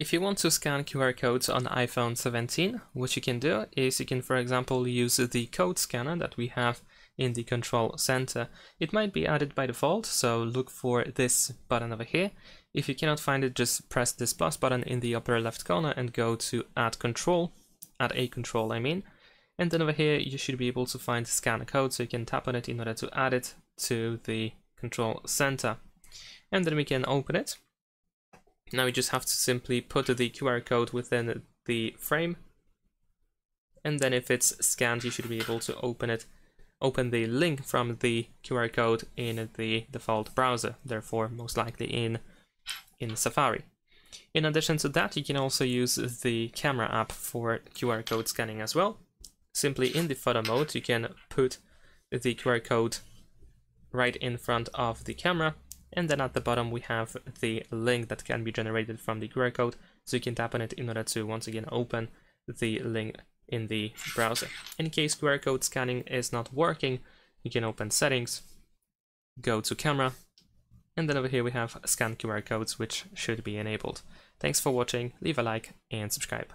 If you want to scan QR codes on iPhone 17, what you can do is you can, for example, use the code scanner that we have in the control center. It might be added by default, so look for this button over here. If you cannot find it, just press this plus button in the upper left corner and go to add control, add a control I mean. And then over here you should be able to find scan code, so you can tap on it in order to add it to the control center. And then we can open it. Now we just have to simply put the QR code within the frame. And then if it's scanned, you should be able to open it open the link from the QR code in the default browser, therefore most likely in, in Safari. In addition to that, you can also use the camera app for QR code scanning as well. Simply in the photo mode, you can put the QR code right in front of the camera, and then at the bottom we have the link that can be generated from the QR code, so you can tap on it in order to once again open the link in the browser. In case QR code scanning is not working, you can open settings, go to camera, and then over here we have scan QR codes which should be enabled. Thanks for watching, leave a like and subscribe.